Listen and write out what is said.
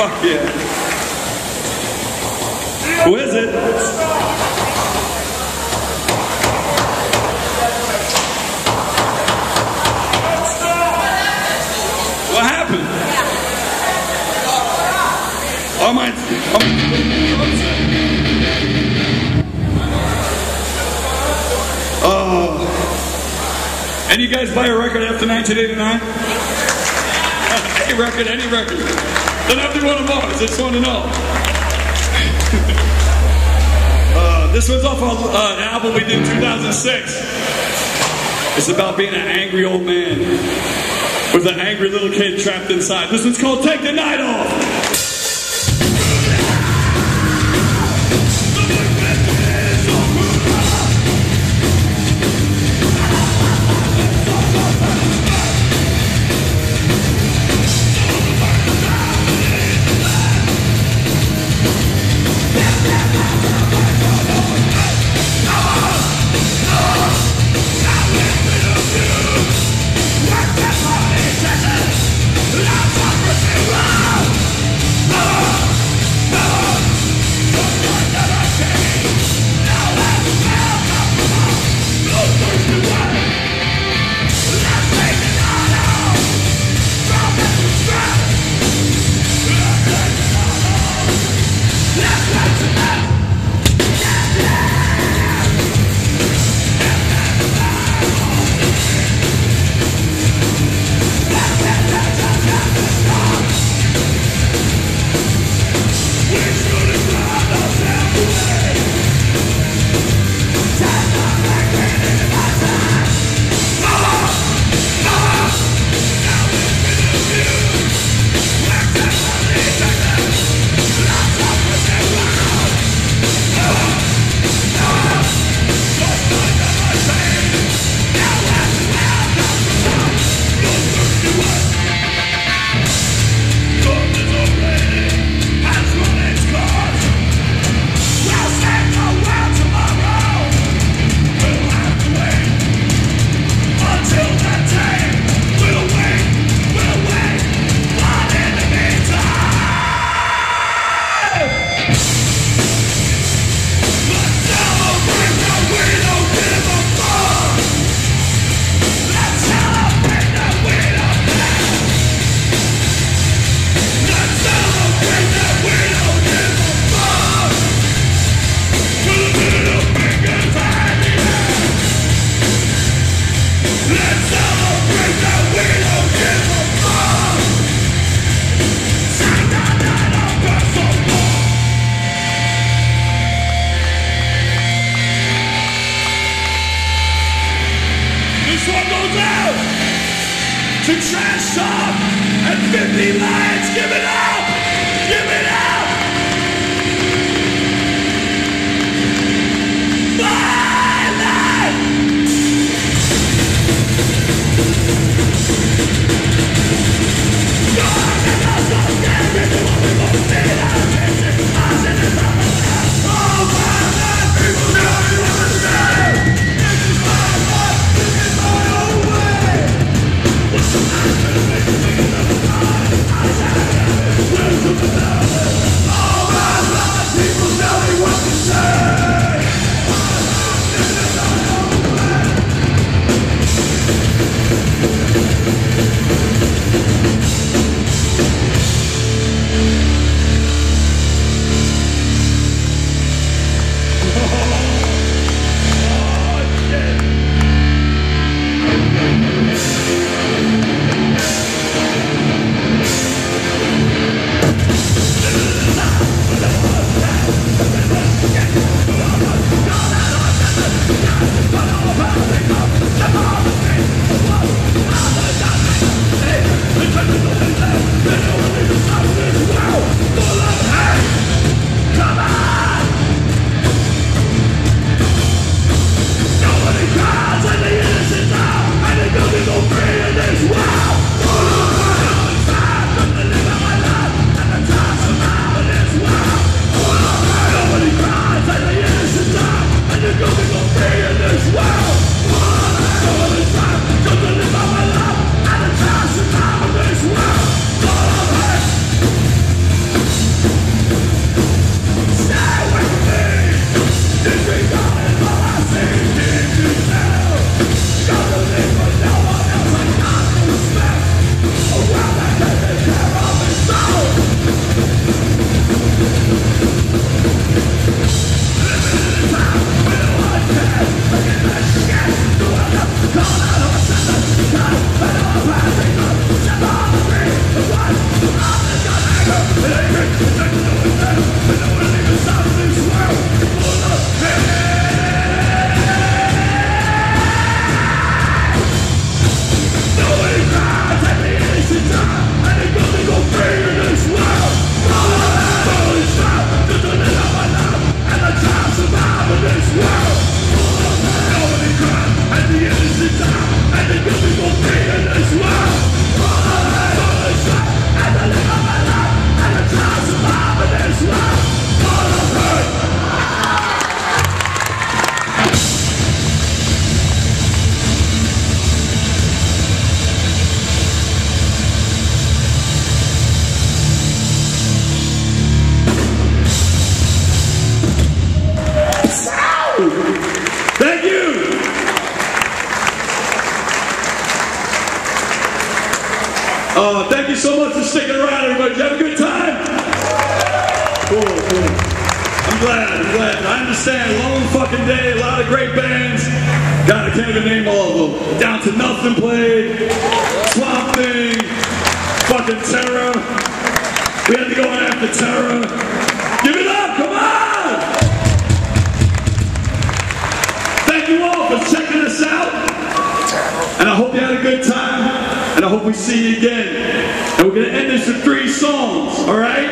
Fuck yeah. Who is it? What happened? Oh my! Oh. Uh, and you guys buy a record after 1989? Record, any record. To be one of ours. I just want to know. uh, this one's off of uh, an album we did in 2006. It's about being an angry old man with an angry little kid trapped inside. This one's called Take the Night Off. Yeah! This goes out to Trash Talk and 50 Lions. Give it up! Give it up! Uh, thank you so much for sticking around, everybody. Did you have a good time? Cool, cool. I'm glad, I'm glad. I understand. Long fucking day, a lot of great bands. God, I can't even name all of them. Down to Nothing played, Swamp Thing, fucking Terror. We had to go after Terror. Give it up, come on! Thank you all for checking us out. And I hope you had a good time. And I hope we see you again. And we're going to end this with three songs, all right?